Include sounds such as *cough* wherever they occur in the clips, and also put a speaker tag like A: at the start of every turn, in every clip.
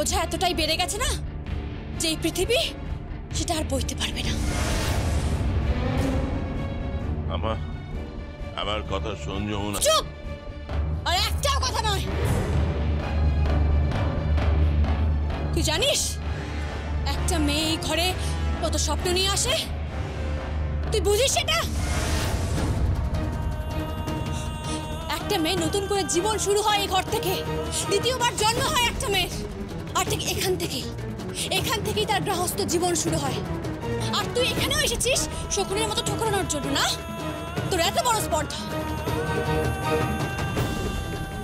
A: বোঝা এতটাই বেড়ে গেছে না যে এই পৃথিবী সেটা আর বইতে পারবে না।
B: আমার আমার কথা শোন যমুনা।
A: চুপ! আর একটাও কথা নয়। তুই জানিস একটা মেয়ে এই ঘরে কত স্বপ্ন নিয়ে আসে? তুই বুঝিস সেটা? একটা মেয়ে নতুন করে জীবন শুরু হয় এই ঘর থেকে। দ্বিতীয়বার জন্ম হয় একটা মেয়ের। আর ঠিক এখান থেকেই এখান থেকেই তার গৃহস্থ জীবন শুরু হয়। আর তুই এখানেও এসেছিস শকুনের মতো ঠোকরানোর জন্য না? তোর এত বড় স্পর্ধা।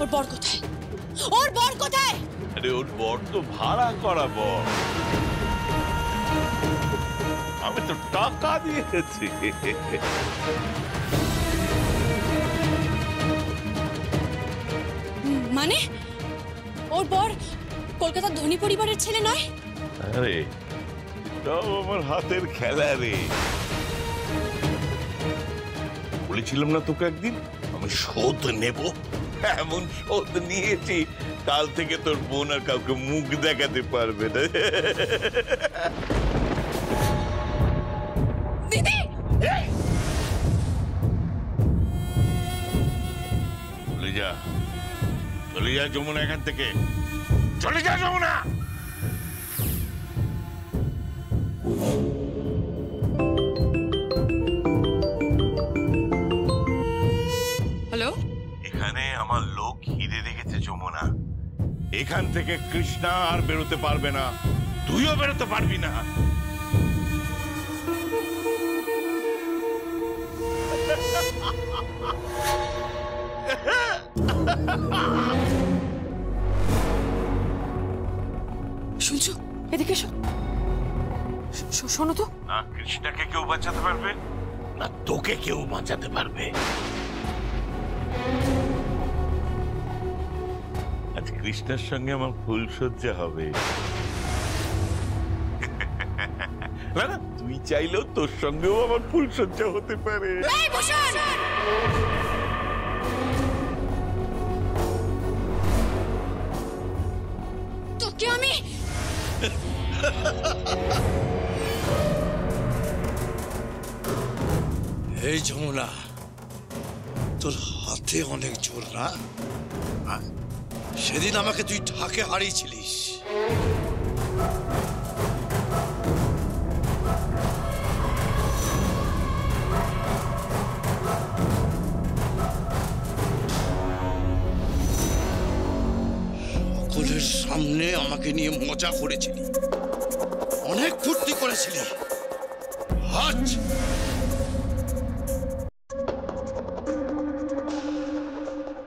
A: ওর বর কোথায়? ওর বর কোথায়?
B: আরে ওর বর তো ভাড়া করা বর। আমি তো টাকা দিয়েছি।
A: মানে? ওর বর কলকাতার ধনী পরিবারের ছেলে নয়?
B: আরে সব আমার হাতের খেলা রে। বলেছিলাম না তোকে একদিন? আমি শোধ নেব। এমন শোধ নিয়েছি কাল থেকে তোর বোন আর কাউকে মুখ দেখাতে পারবে না। চলে যা। চলে যা যমুনা এখান থেকে। চলে যা যমুনা।
C: হ্যালো?
B: এখানে আমার লোক হিরে রেখেছে যমুনা। এখান থেকে কৃষ্ণা আর বেরোতে পারবে না। তুইও বেরোতে পারবি না।
C: এসো *laughs* শো- শোনো তো।
B: না কৃষ্ণাকে কেউ বাঁচাতে পারবে? না তোকে কেউ বাঁচাতে পারবে। আজ কৃষ্ণার সঙ্গে আমার ফুল সজ্জা হবে। না না তুই চাইলেও তোর সঙ্গেও আমার ফুল সজ্জা হতে পারে।
A: এই
D: যমুনা, তোর হাতে অনেক জোর না? হ্যাঁ? সেদিন আমাকে তুই ঢাকে হারিয়েছিলিস। সকলের সামনে আমাকে নিয়ে মজা করেছিলি। অনেক ফুর্তি করেছিলি। আজ।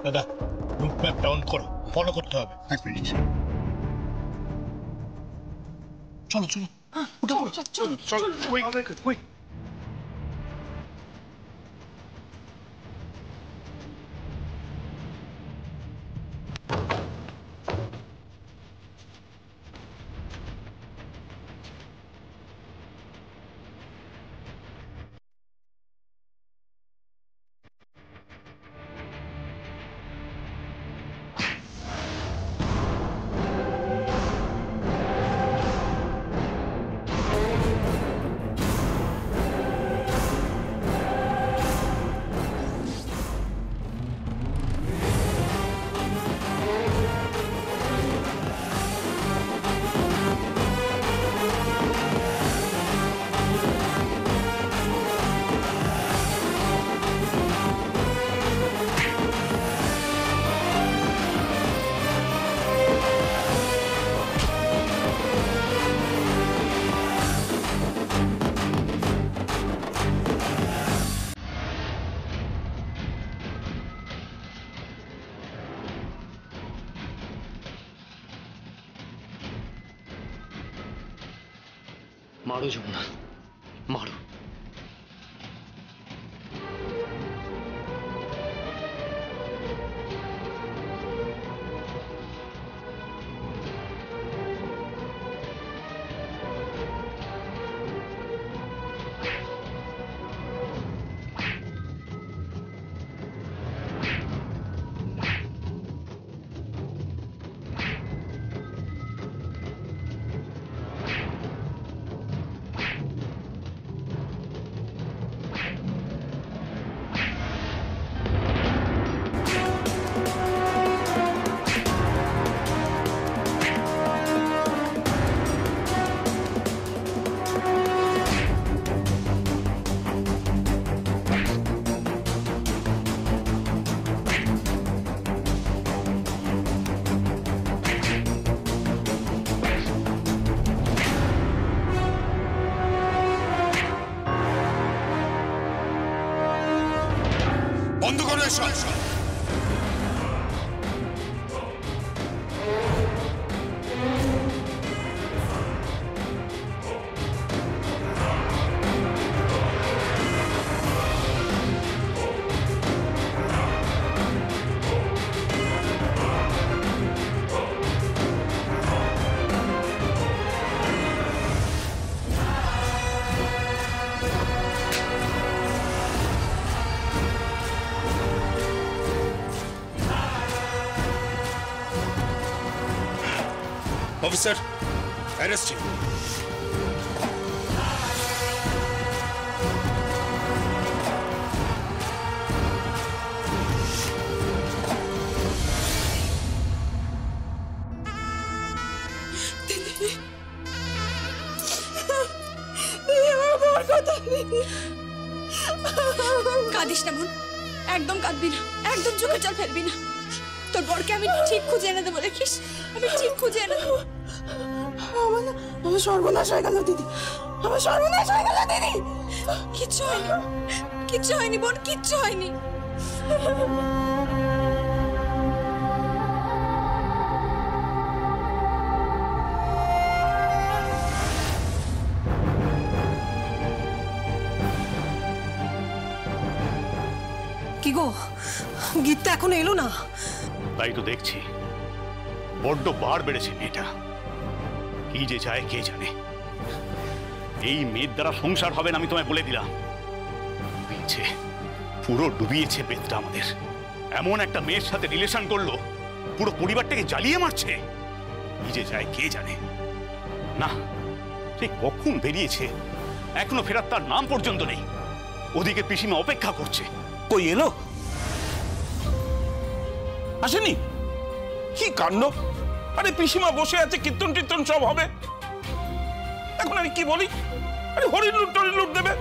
E: দাদা রুট ম্যাপটা অন করো। ফলো করতে হবে। এক মিনিট চলো চলো। উঠে পড়ো। চলো চলো ওই ওই
F: マルジ
D: ョーナマル অফিসার অ্যারেস্ট
A: কাঁদিস না, বোন। একদম কাঁদবি না, একদম চোখে জল ফেলবি না। তোর বরকে আমি ঠিক খুঁজে এনে দেবো, দেখিস? আমি ঠিক খুঁজে এনে দেবো।
C: আমার সর্বনাশ হয়ে গেল, দিদি। আমার সর্বনাশ হয়ে গেল, দিদি।
A: কিচ্ছু হয়নি। কিচ্ছু হয়নি, বোন, কিচ্ছু হয়নি।
C: কি গো? গীতটা এখনও এলো না?
G: তাই তো দেখছি। বড্ড বার বেড়েছে মেয়েটা। কি যে চায় কে জানে। এই মেয়ের দ্বারা সংসার হবে না আমি তোমায় বলে দিলাম। ডুবিয়েছে পুরো ডুবিয়েছে বেদটা আমাদের। এমন একটা মেয়ের সাথে রিলেশন করল, পুরো পরিবারটাকে জ্বালিয়ে মারছে। কি যে চায় কে জানে। না, সে কখন বেরিয়েছে, এখনও ফেরার তার নাম পর্যন্ত নেই। ওদিকে পিসিমা অপেক্ষা করছে।
H: কই এলো? আসেনি? কি কাণ্ড? আরে পিসিমা বসে আছে কীর্তন টীর্তন সব হবে। এখন আমি কি বলি? আরে হরিণ লুট টরিণ লুট দেবে।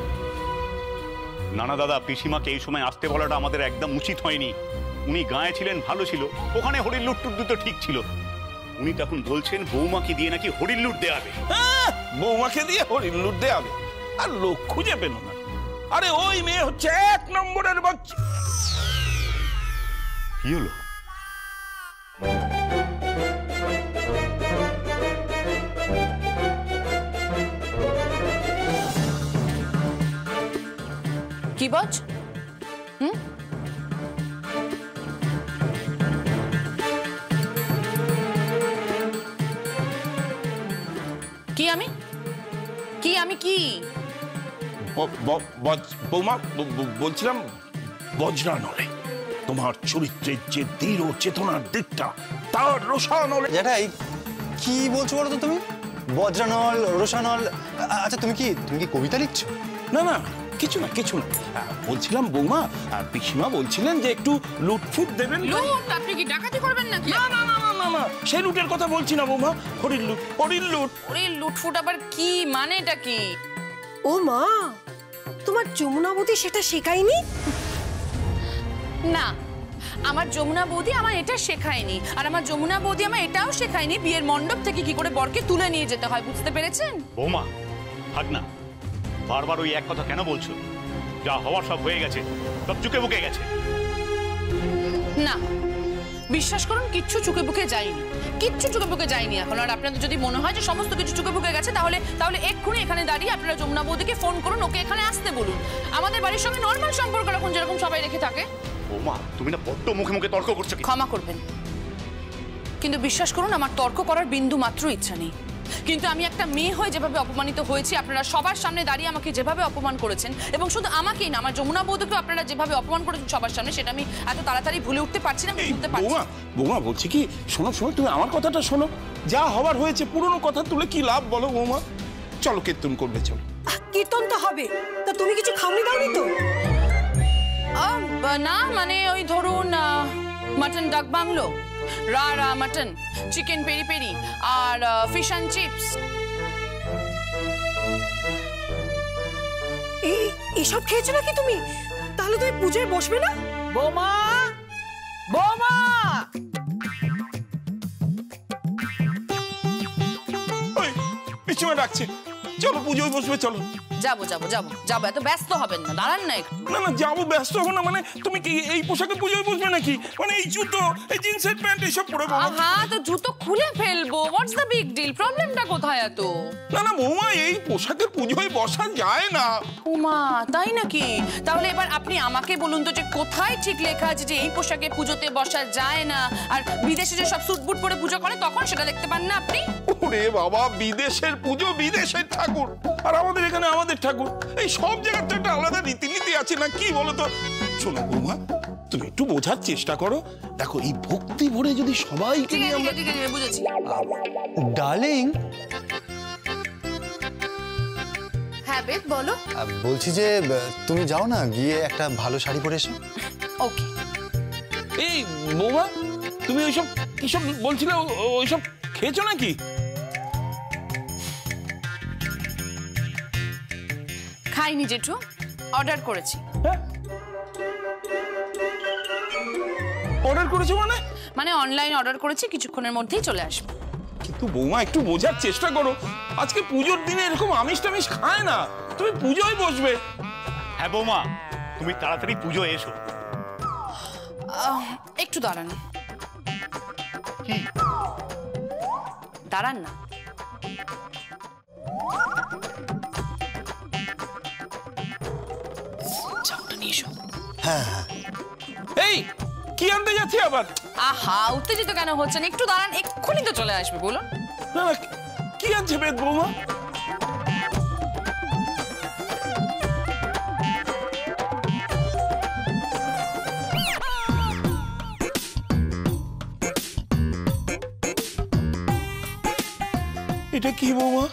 G: নানা দাদা পিসিমাকে এই সময় আসতে বলাটা আমাদের একদম উচিত হয়নি। উনি গায়ে ছিলেন ভালো ছিল। ওখানে হরিণ লুট টুট তো ঠিক ছিল। উনি তখন বলছেন বৌমাকে দিয়ে নাকি হরিণ লুট দেওয়াবে
H: হ্যাঁ, বৌমাকে দিয়ে হরিণ লুট দেওয়াবে আর লোক খুঁজে পেল না। আরে ওই মেয়ে হচ্ছে এক নম্বরের বাচ্চা।
G: কি হলো?
C: কি বজ কি আমি? কি আমি কি?
H: ব- ব- বজ- বৌমা বলছিলাম বজরা নলে। তোমার চরিত্রের যে দৃঢ় চেতনার দিকটা তার রোষা নলে।
I: জ্যাঠাই কি বলছো বলো তো তুমি? বজ্রানল রোশানল আচ্ছা তুমি কি তুমি কি কবিতা লিখছো?
H: না না কিছু না কিছু না। বলছিলাম বৌমা পিসিমা বলছিলেন যে একটু লুটফুট দেবেন।
C: লুট? আপনি কি ডাকাতি করবেন নাকি?
H: না না না না না না। সেই লুটের কথা বলছি না বৌমা হরিণ লুট হরিণ লুট।
C: ওরে লুটফুট আবার কি? মানেটা কি?
J: ও মা তোমার যমুনাবতী সেটা শেখায়নি?
C: না আমার যমুনা বৌদি আমার এটা শেখায়নি। আর আমার যমুনা বৌদি আমার এটাও শেখায়নি বিয়ের মণ্ডপ থেকে কি করে বরকে তুলে নিয়ে যেতে হয় বুঝতে পেরেছেন?
G: বৌমা থাক না বারবার ওই এক কথা কেন বলছো? যা হওয়ার সব হয়ে গেছে সব চুকে বুকে গেছে।
C: না বিশ্বাস করুন কিচ্ছু চুকে বুকে যায়নি। কিচ্ছু চুকে বুকে যায়নি এখন। আর আপনাদের যদি মনে হয় যে সমস্ত কিছু চুকে বুকে গেছে তাহলে তাহলে এক্ষুনি এখানে দাঁড়িয়ে আপনারা যমুনা বৌদিকে ফোন করুন ওকে এখানে আসতে বলুন। আমাদের বাড়ির সঙ্গে নর্মাল সম্পর্ক রাখুন যেরকম সবাই রেখে থাকে।
G: বৌমা তুমি না বড্ড মুখে মুখে তর্ক করছ কি?
C: ক্ষমা করবেন। কিন্তু বিশ্বাস করুন আমার তর্ক করার বিন্দু মাত্র ইচ্ছা নেই। কিন্তু আমি একটা মেয়ে হয়ে যেভাবে অপমানিত হয়েছি আপনারা সবার সামনে দাঁড়িয়ে আমাকে যেভাবে অপমান করেছেন এবং শুধু আমাকেই না আমার যমুনা বৌদিকেও আপনারা যেভাবে অপমান করেছেন সবার সামনে সেটা আমি এত তাড়াতাড়ি ভুলে উঠতে পারছি না ভুলতে পারছি
H: বৌমা
C: না।
H: বৌমা বলছি কি শোনো শোনো তুমি আমার কথাটা শোনো। যা হবার হয়েছে পুরনো কথা তুলে কি লাভ বলো বৌমা। চলো কীর্তন করবে চলো।
J: আহ, কীর্তন তো হবে। তা তুমি কিছু খাওনি দাওনি তো?
C: না মানে ওই ধরুন মাটন ডাক বাংলো। রা রা মাটন চিকেন পেরি পেরি আর ফিশ অ্যান্ড চিপস
J: এই এসব খেয়েছো নাকি তুমি? তাহলে তুমি পুজোয় বসবে না?
K: বোমা! বোমা!
H: ওই পিছনে ডাকছে। চলো পুজোয় বসবে চলো।
C: যাব যাব যাব যাব। এত ব্যস্ত হবেন না দাঁড়ান না একটু।
H: না না যাব ব্যস্ত হব না মানে তুমি কি এই পোশাকে পুজোয় বসবে নাকি? মানে এই জুতো এই জিন্সের প্যান্ট এসব পরে
C: আহা তো জুতো খুলে ফেলব। হোয়াটস দ্য বিগ ডিল প্রবলেমটা কোথায় এত?
H: না না বৌমা এই পোশাকে পুজোয় বসা যায় না।
C: উমা তাই নাকি? তাহলে এবার আপনি আমাকে বলুন তো যে কোথায় ঠিক লেখা আছে যে এই পোশাকে পুজোতে বসা যায় না? আর বিদেশে যে সব স্যুট বুট পরে পুজো করে তখন সেটা দেখতে পান না আপনি?
H: ওরে বাবা বিদেশের পুজো বিদেশের ঠাকুর। আর আমাদের এখানে আমাদের ঠাকুর। এই সব জায়গার তো একটা আলাদা রীতিনীতি আছে না কি বলো তো শোনো বৌমা তুমি একটু বোঝার চেষ্টা করো। দেখো এই ভক্তি ভরে যদি সবাইকে
C: ঠিক
H: নিয়ে আমরা
C: ঠিক আছে, বুঝেছি।
I: ডার্লিং
C: হ্যাঁ বেদ বলো।
I: বলছি যে তুমি যাও না গিয়ে একটা ভালো শাড়ি পরে এসো।
C: ওকে।
H: এই বৌমা তুমি ওইসব কিসব বলছিলে ওইসব খেয়েছো নাকি?
C: খাইনি জেঠু অর্ডার করেছি।
H: অর্ডার করেছ মানে?
C: মানে অনলাইন অর্ডার করেছি কিছুক্ষণের মধ্যেই চলে আসবে।
H: কিন্তু বৌমা একটু বোঝার চেষ্টা করো। আজকে পুজোর দিনে এরকম আমিষ টামিষ খায় না। তুমি পুজোয় বসবে।
G: হ্যাঁ বৌমা তুমি তাড়াতাড়ি পুজো এসো।
C: আহ, একটু দাঁড়ান। কি? দাঁড়ান না।
H: এই কি আনতে যাচ্ছি আবার?
C: আহা উত্তেজিত কেন হচ্ছেন? একটু দাঁড়ান এক্ষুনি তো চলে আসবে বলুন।
H: না না কি আনছে বেদ বৌমা? এটা কি বৌমা?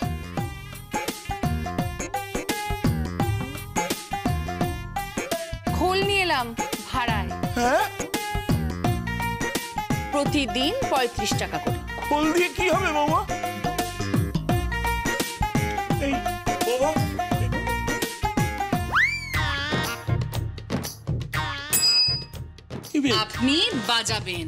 C: প্রতিদিন পঁয়ত্রিশ টাকা করে।
H: খোল দিয়ে কি হবে বে?
C: আপনি বাজাবেন।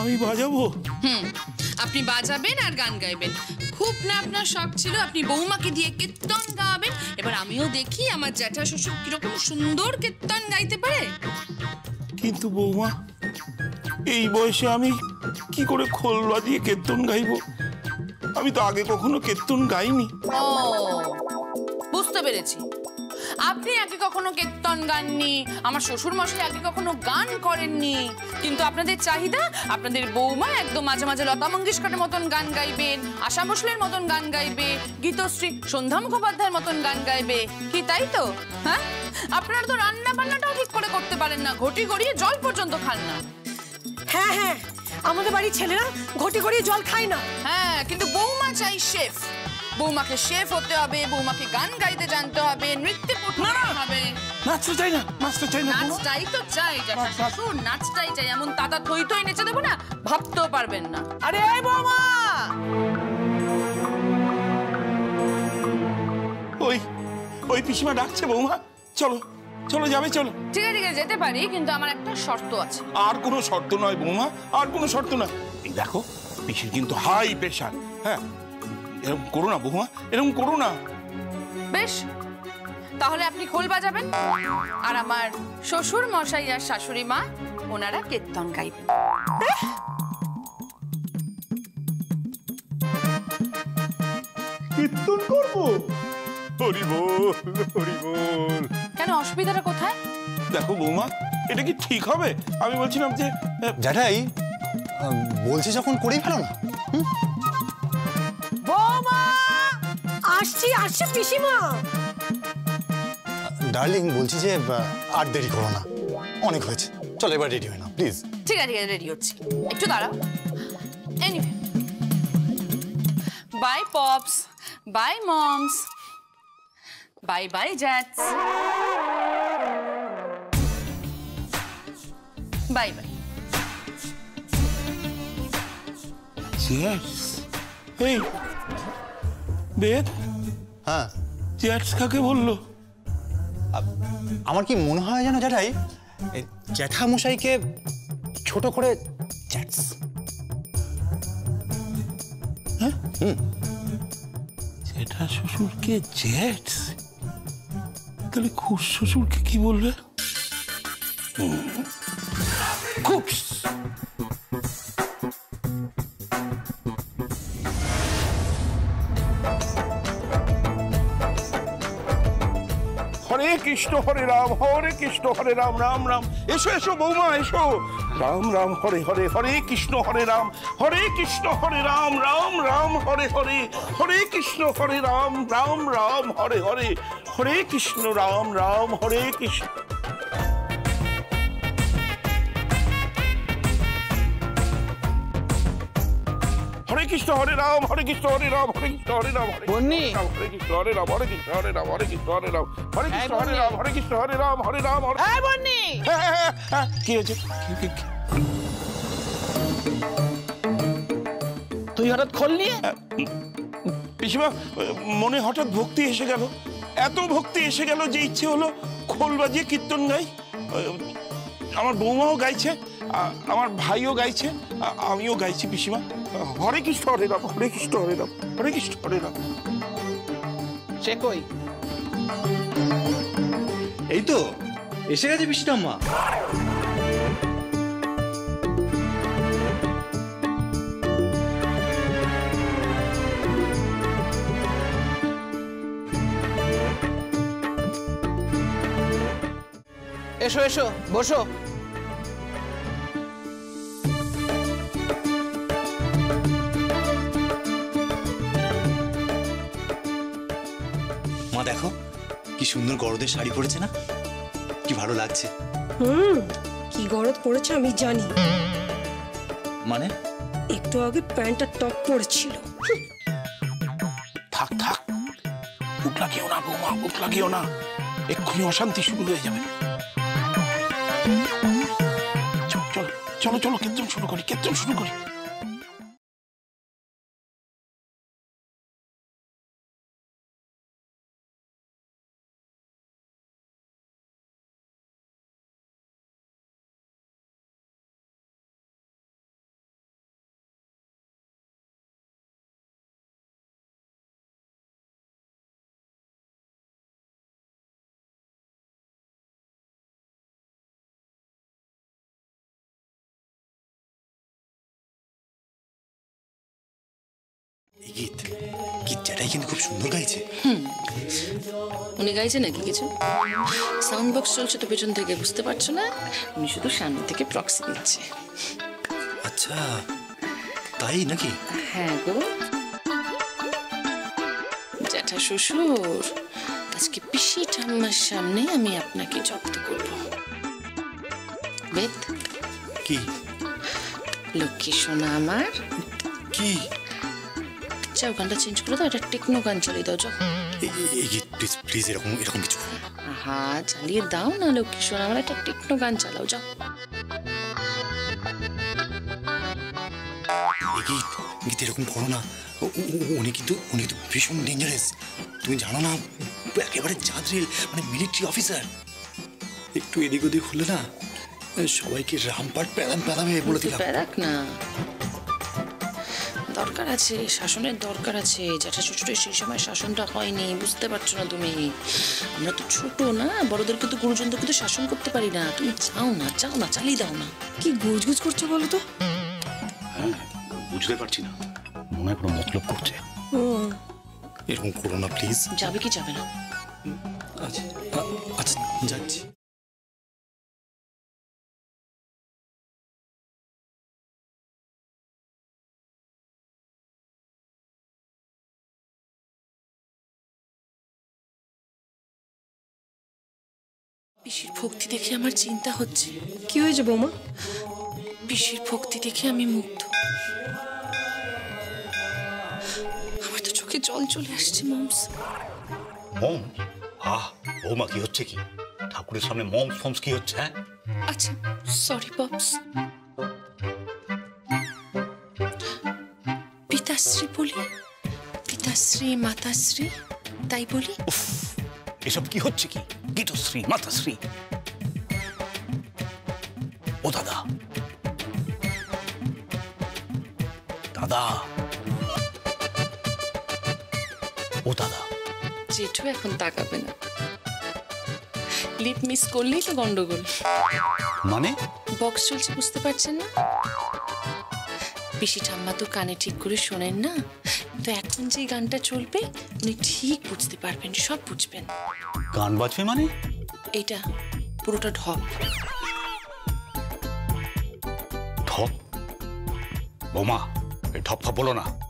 H: আমি বাজাবো?
C: হুম আপনি বাজাবেন আর গান গাইবেন। খুব না আপনার শখ ছিল আপনি বৌমাকে দিয়ে কীর্তন আমিও দেখি আমার জ্যাঠা শ্বশুর কীরকম সুন্দর কীর্তন গাইতে পারে।
H: কিন্তু বৌমা এই বয়সে আমি কি করে খোলবা দিয়ে কীর্তন গাইব? আমি তো আগে কখনো কীর্তন গাইনি।
C: ও বুঝতে পেরেছি। আপনি আগে কখনো কীর্তন গাননি? আমার শ্বশুর মশাই আগে কখনো গান করেননি? কিন্তু আপনাদের চাহিদা? আপনাদের বৌমা একদম মাঝে মাঝে লতা মঙ্গেশকরের মতন গান গাইবেন আশা ভোসলের মতন গান গাইবে গীতশ্রী সন্ধ্যা মুখোপাধ্যায়ের মতন গান গাইবে। কি তাই তো? হ্যাঁ? আপনারা তো রান্না বান্নাটাও ঠিক করে করতে পারেন না ঘটি গড়িয়ে জল পর্যন্ত খান না।
J: হ্যাঁ হ্যাঁ আমাদের বাড়ির ছেলেরা ঘটি গড়িয়ে জল খায় না।
C: হ্যাঁ কিন্তু বৌমা চাই শেফ। বৌমাকে শেফ হতে হবে বৌমাকে গান গাইতে জানতে হবে নৃত্যে পড়তে হবে।
H: নাচতে চাই না নাচতে চাই না
C: নাচটাই তো চাই শ্বশুর নাচটাই চাই। এমন তাতা থই থই নেচে দেবো না ভাবতেও পারবেন না।
K: আরে এই বৌমা!
H: ওই ওই পিসিমা ডাকছে বৌমা। চলো চলো যাবে চলো।
C: ঠিক আছে ঠিক আছে যেতে পারি কিন্তু আমার একটা শর্ত আছে।
H: আর কোনো শর্ত নয় বৌমা আর কোনো শর্ত নয়। এই দেখো পিসির কিন্তু হাই প্রেশার হ্যাঁ? এরকম করো না বৌমা এরকম করো না।
C: বেশ তাহলে আপনি খোল বাজাবেন। আর আমার শ্বশুর মশাই আর শাশুড়ি মা ওনারা কীর্তন গাইবেন।
H: কীর্তন করব? হরি বল হরি বল।
C: কেন অসুবিধাটা কোথায়?
H: দেখো বৌমা এটা কি ঠিক হবে? আমি বলছিলাম যে
I: জ্যাঠাই বলছি যখন করেই ফেলো না।
K: বৌমা
J: আসছি আসছি পিসিমা।
I: ডার্লিং বলছি যে আর দেরি করো না। অনেক হয়েছে। চলো এবার রেডি হয়ে নাও প্লিজ
C: ঠিক আছে ঠিক আছে রেডি হচ্ছি। একটু দাঁড়াও। Anyway bye pops bye moms bye bye jets bye bye
H: Cheers. এই বেদ?
I: হ্যাঁ।
H: জ্যাটস বলল?
I: আমার কি মনে হয় জানো জ্যাঠাই জ্যাঠামশাইকে ছোট করে জ্যাটস
H: জেঠা শ্বশুরকে জেট তাহলে খুশ শ্বশুরকে কি বলবে? কুকস কৃষ্ণ হরে রাম, হরে কৃষ্ণ হরে রাম রাম রাম। এসো এসো, বৌমা, এসো। রাম রাম, হরে হরে হরে কৃষ্ণ হরে রাম, হরে কৃষ্ণ হরে রাম রাম রাম, হরে হরে হরে কৃষ্ণ হরে রাম রাম রাম, হরে হরে হরে কৃষ্ণ, রাম রাম, হরে কৃষ্ণ। কৃষ্ণ হরে রাম হরে কৃষ্ণ হরে রাম হরে কৃষ্ণ হরে রাম হরে
K: বন্নি।
H: হরে কৃষ্ণ হরে রাম হরে কৃষ্ণ হরে রাম হরে কৃষ্ণ হরে রাম হরে কৃষ্ণ হরে রাম হরে কৃষ্ণ হরে রাম হরে রাম হরে
K: বন্নি
H: হ্যাঁ, হ্যাঁ, হ্যাঁ, হ্যাঁ, কি হয়েছে?
K: তুই হঠাৎ খোলনি
H: পিসিমা মনে হঠাৎ ভক্তি এসে গেল এত ভক্তি এসে গেল যে ইচ্ছে হলো খোল বাজিয়ে কীর্তন গাই আমার বৌমাও গাইছে আমার ভাইও গাইছে আমিও গাইছি পিসিমা। হরে কৃষ্ণ হরে রাম হরে কৃষ্ণ হরে রাম হরে কৃষ্ণ হরে রাম।
K: সে কই?
I: এই তো এসে গেছে বৃষ্টি আম্মা
K: এসো এসো বসো।
I: গরদের শাড়ি পরেছে না? কি ভালো লাগছে।
J: হুম কি গরদ পড়েছে আমি জানি।
I: মানে?
J: একটু আগে প্যান্টটা টপ পড়েছিল
H: থাক থাক। বুক লাগিও না বৌমা বুক লাগিও না। এক্ষুনি অশান্তি শুরু হয়ে যাবে। চলো চলো চলো চলো কীর্তন শুরু করি কীর্তন শুরু করি।
I: এই গীত গীতটাই কিন্তু খুব সুন্দর গাইছে।
L: উনি গাইছে নাকি কিছু? সাউন্ড বক্স চলছে তো পেছন থেকে বুঝতে পারছ না? উনি শুধু সামনে থেকে প্রক্সি দিচ্ছে।
I: আচ্ছা তাই নাকি?
L: হ্যাঁ গো। জ্যাঠা শ্বশুর আজকে পিসি ঠাম্মার সামনে আমি আপনাকে জব্দ করব। বেদ?
I: কি?
L: লক্ষ্মী সোনা আমার।
I: কি?
L: যাও গানটা চেঞ্জ করে দাও এটা টেকনো গান চালিয়ে দাও
I: গীত প্লিজ প্লিজ এরকম এরকম কিছু করো।
L: আহা চালিয়ে দাও না লক্ষ্মী সোনা আমার একটা টেকনো গান চালাও যাও।
I: এই গীত এরকম করো না। উনি কিন্তু উনি কিন্তু ভীষণ ডেঞ্জারাস তুমি জানো না একেবারে জাদ্রিল মানে মিলিটারি অফিসার একটু এদিক ওদিক হলে না সবাইকে রামপাট প্যাদাম প্যাদামে বলে দিলাম।
L: প্যারাক না। দরকার আছে শাসনের দরকার আছে। জ্যাঠা শ্বশুরের সেই সময় শাসনটা হয়নি বুঝতে পারছ না তুমি। আমরা তো ছোট না বড়দেরকে তো গুরুজনদেরকে তো শাসন করতে পারি না। তুমি চাও না চাও না চালিয়ে দাও না।
J: কি গুজগুজ করছ বলো তো?
G: বুঝতে পারছি না। মনে হয় কোনো মতলব করছে।
I: এরকম করো না প্লিজ
L: যাবে কি যাবে না।
I: আচ্ছা আচ্ছা যাচ্ছি।
L: পিসির ভক্তি দেখে আমার চিন্তা হচ্ছে।
J: কি হয়েছে বৌমা?
L: পিসির ভক্তি দেখে আমি মুগ্ধ। আমার তো চোখে জল চলে আসছে মমস।
G: মম? আহ বৌমা কি হচ্ছে কি? ঠাকুরের সামনে মম ফমস কি হচ্ছে হ্যাঁ?
L: আচ্ছা সরি পপস। পিতাশ্রী বলি পিতাশ্রী মাতাশ্রী তাই বলি।
G: এসব কি হচ্ছে কি? গীতশ্রী মাতাশ্রী ও দাদা। দাদা। ও দাদা।
L: জেঠু এখন তাকাবে না। লিপ মিস করলেই তো গন্ডগোল।
G: মানে?
L: বক্স চলছে বুঝতে পারছেন না? পিসি ঠাম্মা তো কানে ঠিক করে শোনেন না। তো এখন যে গানটা চলবে উনি ঠিক বুঝতে পারবেন সব বুঝবেন।
G: গান বাজবে মানে?
L: এটা পুরোটা ঢপ।
G: ঢপ? বোমা ঢপ ঠপ ঠপ বলো না।